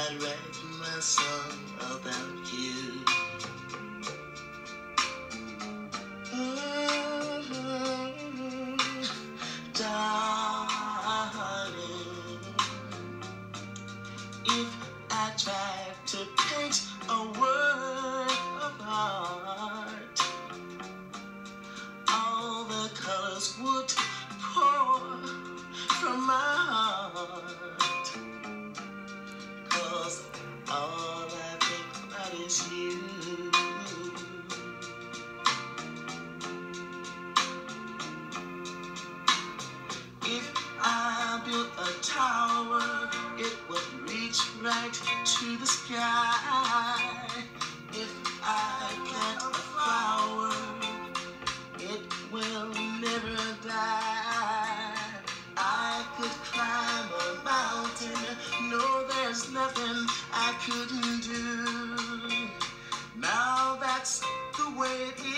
I'd write my song about you. Oh, darling, if I tried to paint a work of art, all the colors would to the sky. If I get a flower it will never die. I could climb a mountain no there's nothing I couldn't do. Now that's the way it is